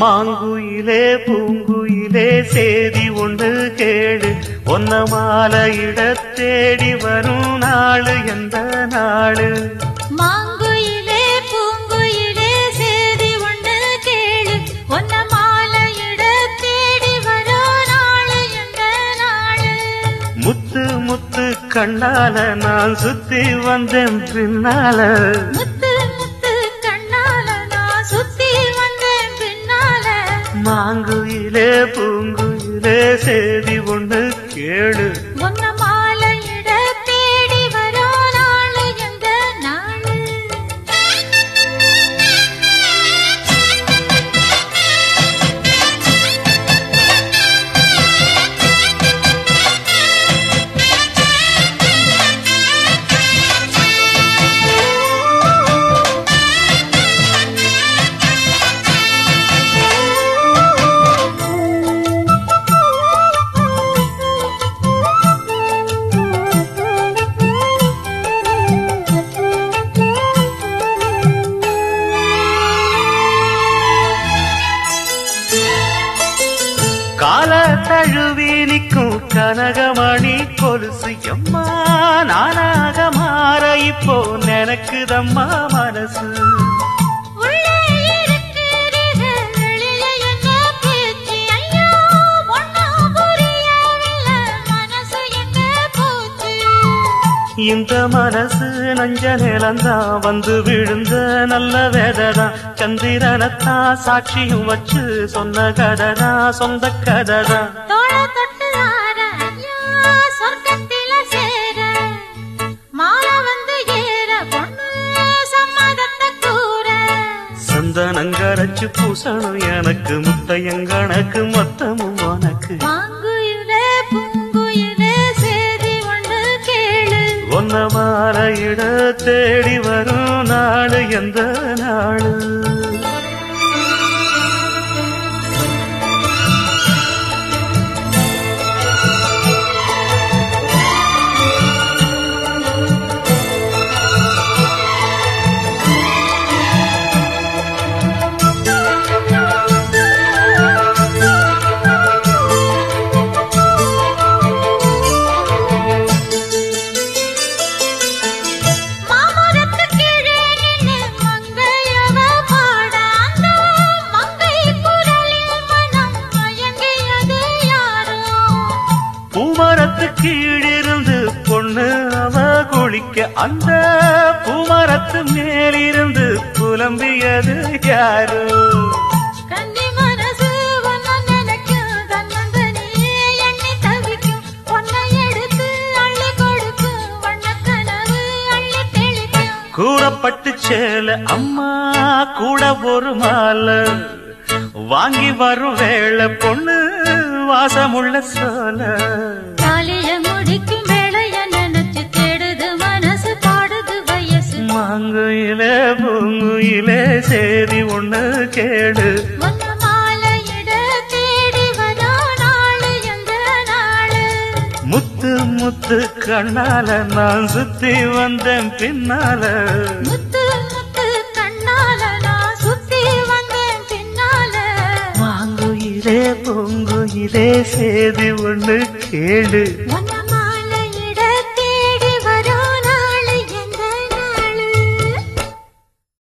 மாங்குயிலே பூங்குயிலே சேதி ஒன்று கேடு ஒன்ன மாலையிட தேடி வரும் நாளு எந்த நாளு? மாங்குயிலே பூங்குயிலே சேதி ஒன்று கேளு. ஒன்ன மாலையிட தேடி வரோ நாளு எந்த நாளு? முத்து முத்து கண்ணால நான் சுத்தி வந்தேன் பின்னால. மாங்குயிலே பூங்குயிலே செய்தி ஒன்று கேளு. தழுவி நிற்கும் கனகமணி கொலுசு எம்மா நானாக மாற இப்போ நினைக்குதம்மா மனசு. இந்த மனசு நஞ்ச நிலந்தான் வந்து விழுந்த நல்ல வேததான் சந்திரனத்தான் சாட்சியும் வச்சு சொன்ன கததான் சொந்த கூற. சந்தனங்கரைச்சு பூசணும் எனக்கு முத்தையங்கணக்கு மொத்தமும் உனக்கு. கேளு ஒன்ன மாலையிட தேடி வரும் நாடு எந்த நாடு குளிக்க அந்த பூமரத்து மேலிருந்து புலம்பியது யாரோ? கூறப்பட்டு சேல அம்மா கூட ஒரு மாலை. வாங்கி வரும் வேளை பொண்ணு வாசமுள்ள சோல. முடிக்கும் மாங்குயிலே பூங்குயிலே சேதி ஒண்ணு கேடு. முத்து முத்து கண்ணால நான் சுத்தி வந்தேன் பின்னால. முத்து முத்து கண்ணால நான் சுத்தி வந்தேன் பின்னால. மாங்குயிலே பூங்குயிலே சேதி ஒண்ணு கேடு.